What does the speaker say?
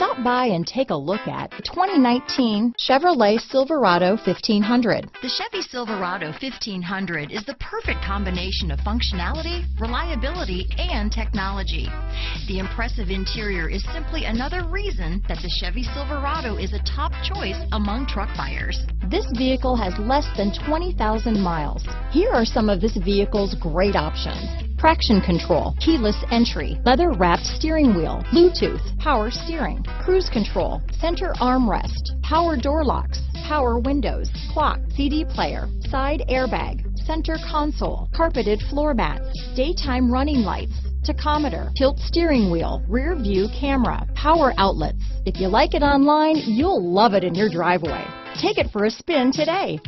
Stop by and take a look at the 2019 Chevrolet Silverado 1500. The Chevy Silverado 1500 is the perfect combination of functionality, reliability, and technology. The impressive interior is simply another reason that the Chevy Silverado is a top choice among truck buyers. This vehicle has less than 20,000 miles. Here are some of this vehicle's great options traction control, keyless entry, leather wrapped steering wheel, Bluetooth, power steering, cruise control, center armrest, power door locks, power windows, clock, CD player, side airbag, center console, carpeted floor mats, daytime running lights, tachometer, tilt steering wheel, rear view camera, power outlets. If you like it online, you'll love it in your driveway. Take it for a spin today.